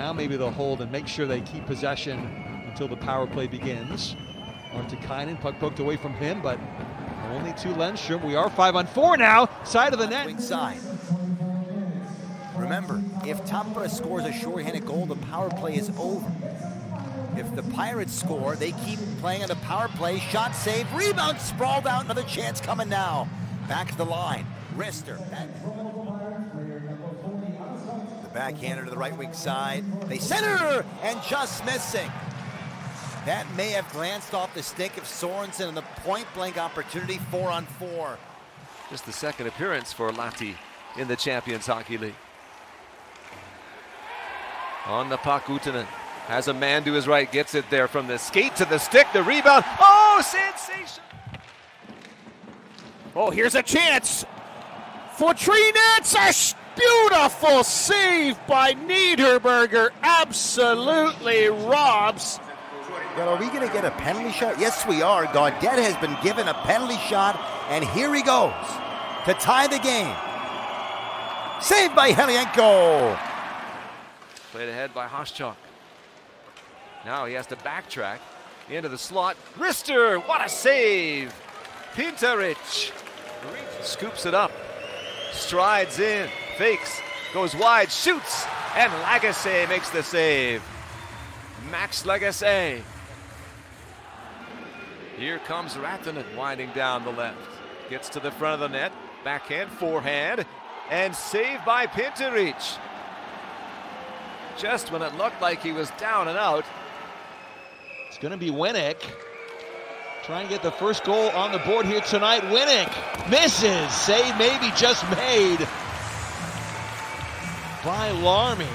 Now maybe they'll hold and make sure they keep possession until the power play begins. Artikainen, puck poked away from him, but only two Lundstrom. We are five on four now. Side of the net. Wing side. Remember, if Tampere scores a shorthanded goal, the power play is over. If the Pirates score, they keep playing on the power play. Shot save, rebound, sprawled out. Another chance coming now. Back to the line. Rister. The backhander to the right wing side. They center and just missing. That may have glanced off the stick of Sorensen and the point blank opportunity four on four. Just the second appearance for Lahti in the Champions Hockey League. On the puck, Uutinen has a man to his right, gets it there from the skate to the stick, the rebound. Oh, sensation! Oh, here's a chance for It's A beautiful save by Niederberger. Absolutely robs. But are we going to get a penalty shot? Yes, we are. Gaudet has been given a penalty shot, and here he goes to tie the game. Saved by Heljanko. Played ahead by Haschtag. Now he has to backtrack into the slot. Rister, what a save! Pinterich scoops it up, strides in, fakes, goes wide, shoots, and Lagacé makes the save. Max Lagacé. Here comes Rantanen winding down the left. Gets to the front of the net, backhand, forehand, and saved by Pinterich. Just when it looked like he was down and out, it's going to be Winnik. Trying to get the first goal on the board here tonight. Winnik misses. Save maybe just made by Larmy.